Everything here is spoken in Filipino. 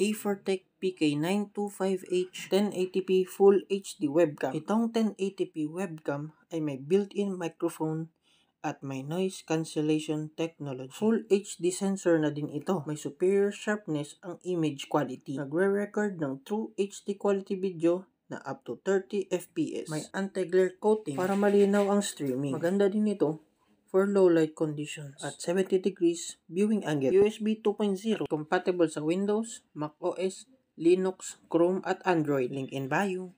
A4Tech PK925H 1080p Full HD webcam. Itong 1080p webcam ay may built-in microphone at may noise cancellation technology. Full HD sensor na din ito. May superior sharpness ang image quality. Nagre-record ng true HD quality video na up to 30 FPS. May anti-glare coating para malinaw ang streaming. Maganda din ito for low light conditions at 70 degrees viewing angle. USB 2.0 compatible sa Windows, Mac OS, Linux, Chrome at Android. Link in bio.